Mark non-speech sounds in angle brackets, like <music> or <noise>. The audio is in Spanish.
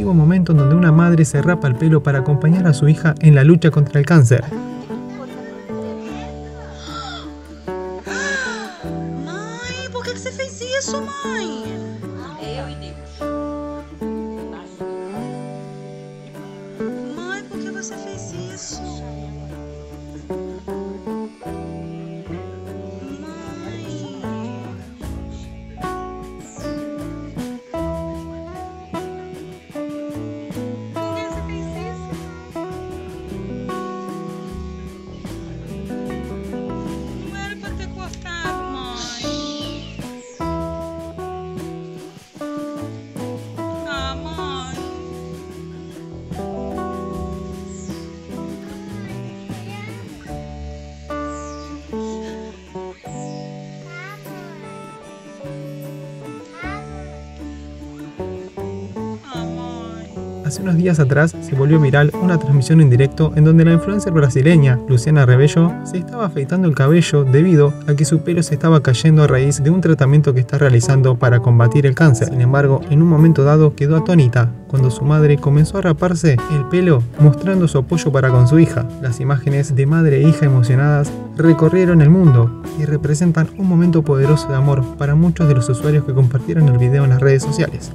emotivo momento en donde una madre se rapa el pelo para acompañar a su hija en la lucha contra el cáncer. <gasps> Mãe, por que, que você fez isso, mãe? Eu e Deus. Hace unos días atrás se volvió viral una transmisión en directo en donde la influencer brasileña Luciana Rebello se estaba afeitando el cabello debido a que su pelo se estaba cayendo a raíz de un tratamiento que está realizando para combatir el cáncer. Sin embargo, en un momento dado quedó atónita cuando su madre comenzó a raparse el pelo mostrando su apoyo para con su hija. Las imágenes de madre e hija emocionadas recorrieron el mundo y representan un momento poderoso de amor para muchos de los usuarios que compartieron el video en las redes sociales.